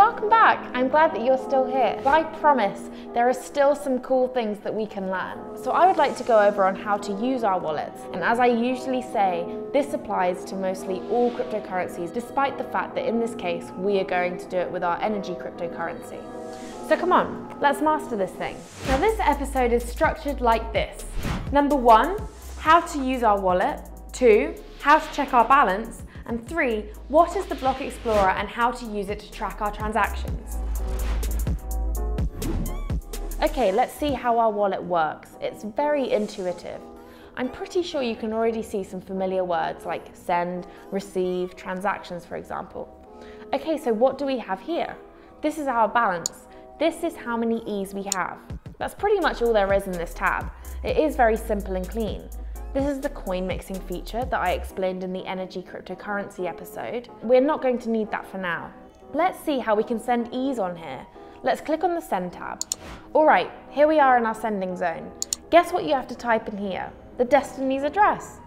welcome back. I'm glad that you're still here. But I promise there are still some cool things that we can learn. So I would like to go over on how to use our wallets. And as I usually say, this applies to mostly all cryptocurrencies, despite the fact that in this case, we are going to do it with our Energi cryptocurrency. So come on, let's master this thing. Now this episode is structured like this. Number one, how to use our wallet. Two, how to check our balance. And three, what is the Block Explorer and how to use it to track our transactions? Okay, let's see how our wallet works. It's very intuitive. I'm pretty sure you can already see some familiar words like send, receive, transactions, for example. Okay, so what do we have here? This is our balance. This is how many E's we have. That's pretty much all there is in this tab. It is very simple and clean. This is the coin mixing feature that I explained in the Energi cryptocurrency episode. We're not going to need that for now. Let's see how we can send E's on here. Let's click on the send tab. All right, here we are in our sending zone. Guess what you have to type in here? The Destiny's address.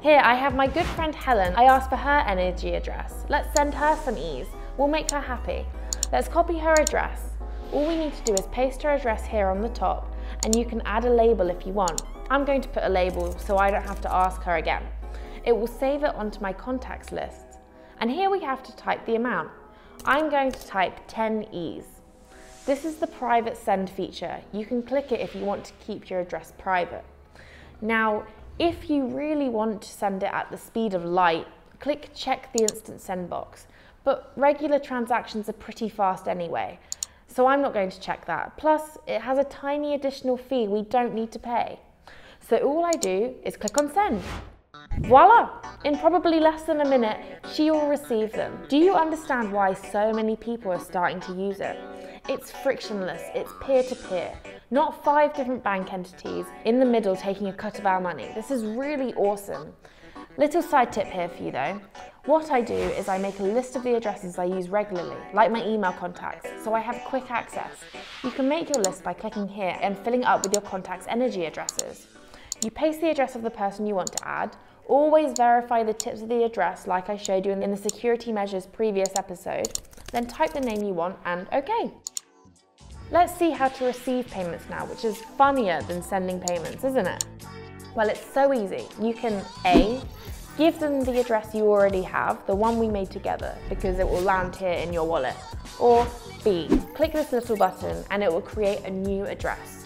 Here, I have my good friend Helen. I asked for her Energi address. Let's send her some E's. We'll make her happy. Let's copy her address. All we need to do is paste her address here on the top and you can add a label if you want. I'm going to put a label so I don't have to ask her again. It will save it onto my contacts list. And here we have to type the amount. I'm going to type 10 E's. This is the private send feature. You can click it if you want to keep your address private. Now, if you really want to send it at the speed of light, click check the instant send box. But regular transactions are pretty fast anyway, so I'm not going to check that. Plus, it has a tiny additional fee we don't need to pay. So all I do is click on send. Voila! In probably less than a minute, she will receive them. Do you understand why so many people are starting to use it? It's frictionless, it's peer-to-peer, -peer, not five different bank entities in the middle taking a cut of our money. This is really awesome. Little side tip here for you though. What I do is I make a list of the addresses I use regularly, like my email contacts, so I have quick access. You can make your list by clicking here and filling it up with your contacts' Energi addresses. You paste the address of the person you want to add, always verify the tips of the address like I showed you in the security measures previous episode, then type the name you want and okay. Let's see how to receive payments now, which is funnier than sending payments, isn't it? Well, it's so easy. You can A, give them the address you already have, the one we made together, because it will land here in your wallet. Or B, click this little button and it will create a new address.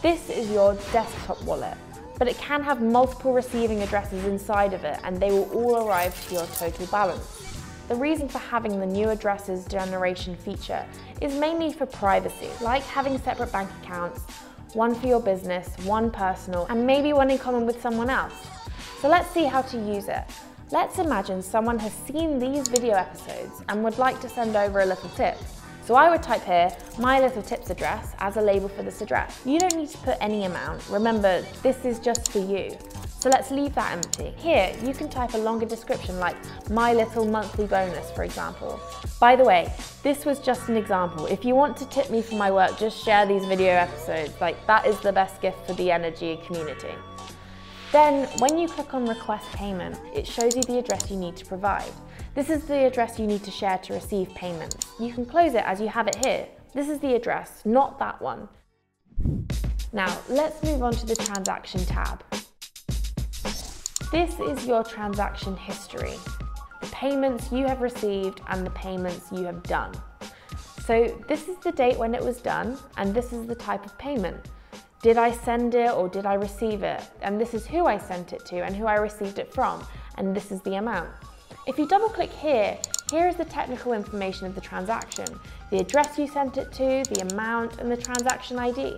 This is your desktop wallet, but it can have multiple receiving addresses inside of it and they will all arrive to your total balance. The reason for having the new addresses generation feature is mainly for privacy, like having separate bank accounts, one for your business, one personal, and maybe one in common with someone else. So let's see how to use it. Let's imagine someone has seen these video episodes and would like to send over a little tip. So I would type here, my little tips address as a label for this address. You don't need to put any amount. Remember, this is just for you. So let's leave that empty. Here, you can type a longer description like my little monthly bonus, for example. By the way, this was just an example. If you want to tip me for my work, just share these video episodes. Like that is the best gift for the Energi community. Then when you click on request payment, it shows you the address you need to provide. This is the address you need to share to receive payments. You can close it as you have it here. This is the address, not that one. Now, let's move on to the transaction tab. This is your transaction history, the payments you have received and the payments you have done. So this is the date when it was done and this is the type of payment. Did I send it or did I receive it? And this is who I sent it to and who I received it from and this is the amount. If you double click here, here is the technical information of the transaction, the address you sent it to, the amount, and the transaction ID.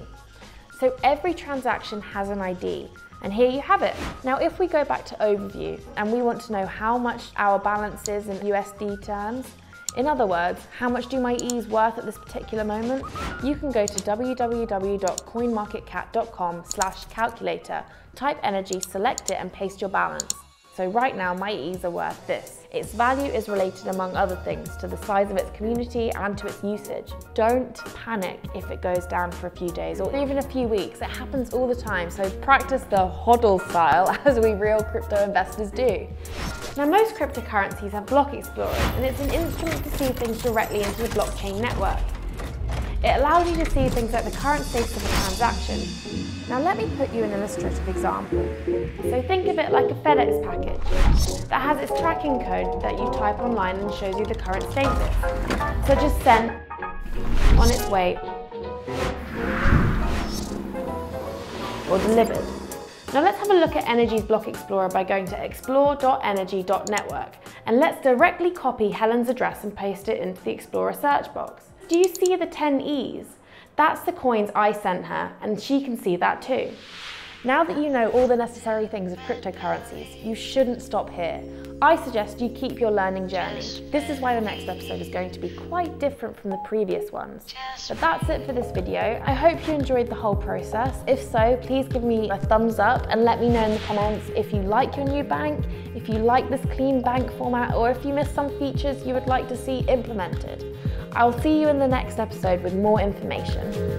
So every transaction has an ID, and here you have it. Now, if we go back to overview and we want to know how much our balance is in USD terms, in other words, how much do my E's worth at this particular moment? You can go to www.coinmarketcap.com slash calculator, type Energi, select it and paste your balance. So right now, my ETHs are worth this. Its value is related, among other things, to the size of its community and to its usage. Don't panic if it goes down for a few days or even a few weeks. It happens all the time, so practice the hodl style as we real crypto investors do. Now, most cryptocurrencies have block explorers, and it's an instrument to see things directly into the blockchain network. It allows you to see things like the current status of a transaction. Now let me put you an illustrative example. So think of it like a FedEx package that has its tracking code that you type online and shows you the current status, such as sent, on its way, or delivered. Now let's have a look at Energi's Block Explorer by going to explore.energi.network and let's directly copy Helen's address and paste it into the Explorer search box. Do you see the 10 E's? That's the coins I sent her, and she can see that too. Now that you know all the necessary things of cryptocurrencies, you shouldn't stop here. I suggest you keep your learning journey. This is why the next episode is going to be quite different from the previous ones. But that's it for this video. I hope you enjoyed the whole process. If so, please give me a thumbs up and let me know in the comments if you like your new bank, if you like this clean bank format, or if you missed some features you would like to see implemented. I'll see you in the next episode with more information.